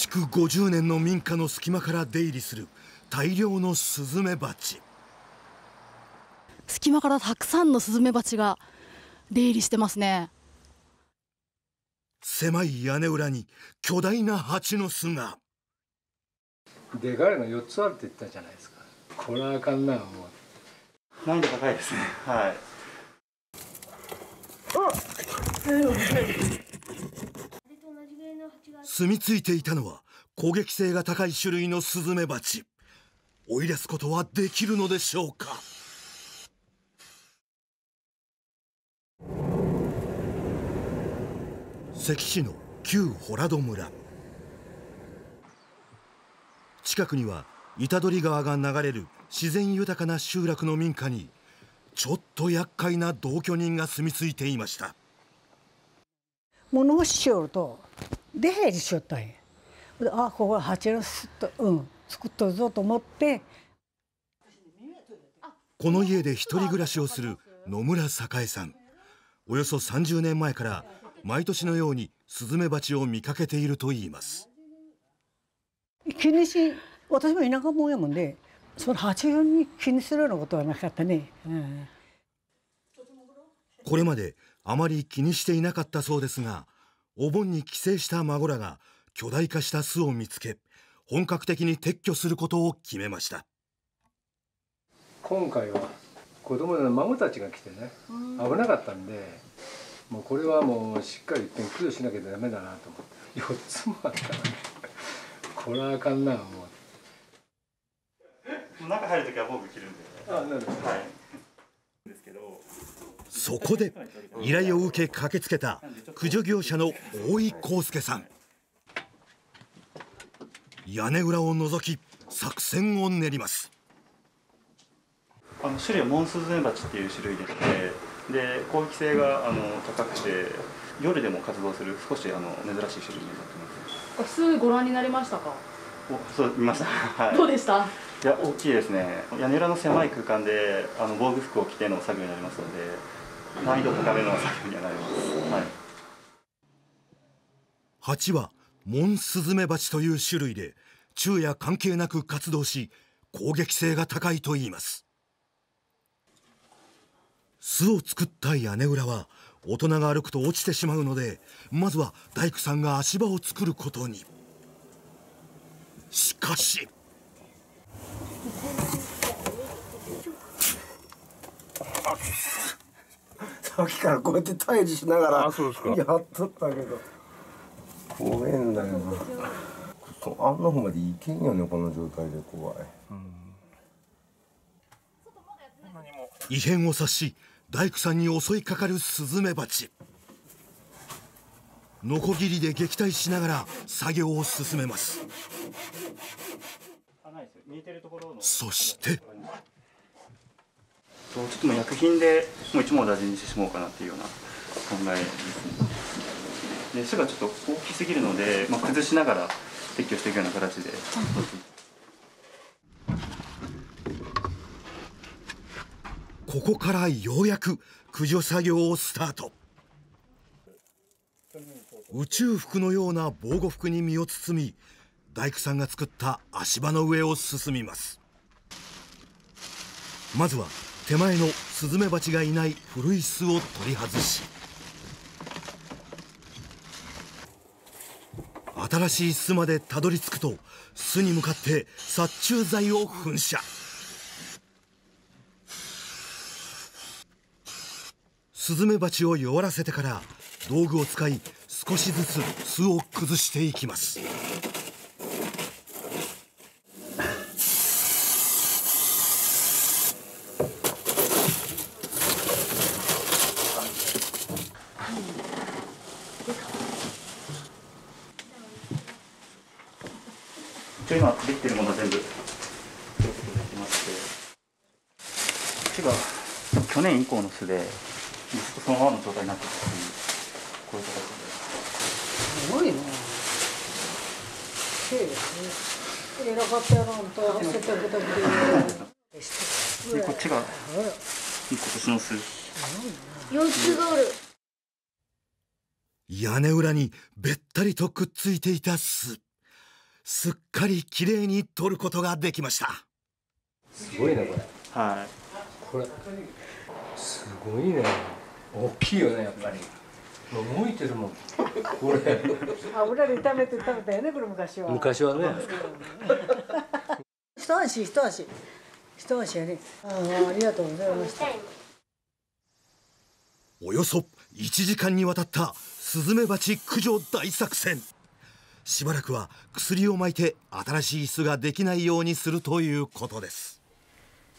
築50年の民家の隙間から出入りする大量のスズメバチ。隙間からたくさんのスズメバチが出入りしてますね。狭い屋根裏に巨大な蜂の巣が。でかいの4つあるって言ったじゃないですか。これはあかんなもう。難易度高いですね。はい住み着いていたのは攻撃性が高い種類のスズメバチ。追い出すことはできるのでしょうか？関市の旧洞戸村。近くには板取川が流れる自然豊かな集落の民家にちょっと厄介な同居人が住み着いていました。物干ししよると出入りしよったんやあここ蜂の巣とうん作っとるぞと思ってこの家で一人暮らしをする野村栄さんおよそ30年前から毎年のようにスズメバチを見かけているといいます気にし私も田舎者やもんでその蜂に気にするようなことはなかったね、うん、これまであまり気にしていなかったそうですがお盆に帰省した孫らが巨大化した巣を見つけ本格的に撤去することを決めました。今回は子供の孫たちが来てね危なかったんでもうこれはもうしっかり一遍駆除しなきゃダメだなと思って4つもあったらね これはあかんなもう中入るときは防具着るんであなんですか、はいそこで依頼を受け駆けつけた駆除業者の大井康介さん。屋根裏を覗き作戦を練ります。あの種類はモンスズメバチっていう種類でしてで攻撃性があの高くて夜でも活動する少しあの珍しい種類になってます。巣ご覧になりましたか？おそう見ました、はい、どうでした？いや大きいですね。屋根裏の狭い空間であの防具服を着ての作業になりますので難易度高めの作業にはなります、はい、蜂はモンスズメバチという種類で昼夜関係なく活動し攻撃性が高いといいます。巣を作った屋根裏は大人が歩くと落ちてしまうのでまずは大工さんが足場を作ることに。しかし さっきからこうやって退治しながらやっとったけど。ごめんだよな。あんな方までいけんよねこの状態で怖い、うん、異変を察し大工さんに襲いかかるスズメバチ。ノコギリで撃退しながら作業を進めます。そしてちょっともう薬品でもう一網打尽にしてしまおうかなっていうような考えですね。で巣がちょっと大きすぎるので、まあ、崩しながら撤去していくような形で。ここからようやく駆除作業をスタート。宇宙服のような防護服に身を包み大工さんが作った足場の上を進みます。まずは手前のスズメバチがいない古い巣を取り外し新しい巣までたどり着くと巣に向かって殺虫剤を噴射。スズメバチを弱らせてから道具を使い少しずつ巣を崩していきます。今できてるものは全部。できましてが去年以降の巣でそのままの状態になってるっていうこういう形で。すごいね。偉かったやろんと。接客的ででこっちが今年の巣4つがある屋根裏にべったりとくっついていた巣すっかり綺麗に取ることができました。すごいねこれ。はい。これすごいね。大きいよねやっぱり。もう動いてるもん。これ。油で炒めて食べたよねこれ昔は。昔はね。一足一足一足やね。ああありがとうございました。およそ1時間にわたったスズメバチ駆除大作戦しばらくは薬をまいて新しい巣ができないようにするということです。